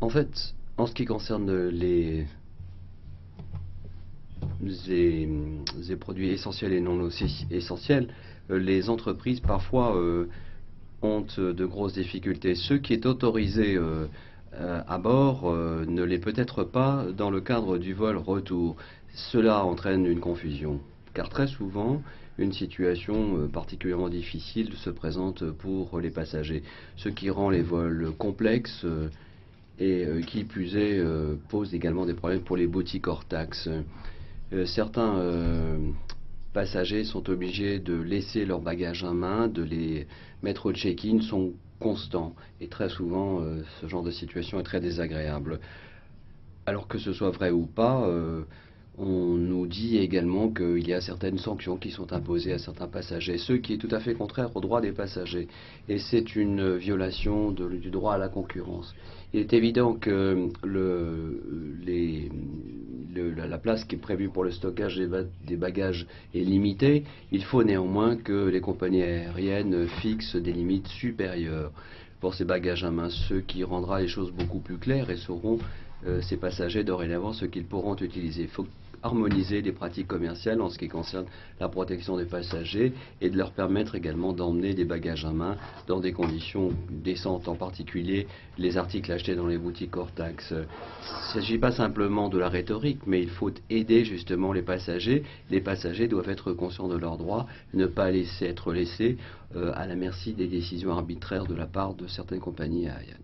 En fait, en ce qui concerne les, produits essentiels et non aussi essentiels, euh, les entreprises parfois euh, ont de grosses difficultés. Ce qui est autorisé euh, à bord ne l'est peut-être pas dans le cadre du vol retour. Cela entraîne une confusion, car très souvent, une situation particulièrement difficile se présente pour les passagers, ce qui rend les vols complexes et qui plus est pose également des problèmes pour les boutiques hors taxes. Euh, certains euh, passagers sont obligés de laisser leurs bagages en main, de les mettre au check-in, sont constants. Et très souvent, euh, ce genre de situation est très désagréable. Alors que ce soit vrai ou pas, on nous dit également qu'il y a certaines sanctions qui sont imposées à certains passagers, ce qui est tout à fait contraire aux droits des passagers. Et c'est une violation du droit à la concurrence. Il est évident que la place qui est prévue pour le stockage des, bagages est limitée. Il faut néanmoins que les compagnies aériennes fixent des limites supérieures pour ces bagages à main, ce qui rendra les choses beaucoup plus claires et sauront euh, ces passagers dorénavant ce qu'ils pourront utiliser. Harmoniser les pratiques commerciales en ce qui concerne la protection des passagers et de leur permettre également d'emmener des bagages à main dans des conditions décentes, en particulier les articles achetés dans les boutiques hors taxes. Il ne s'agit pas simplement de la rhétorique, mais il faut aider justement les passagers. Les passagers doivent être conscients de leurs droits, ne pas laisser être laissés euh, à la merci des décisions arbitraires de la part de certaines compagnies aériennes.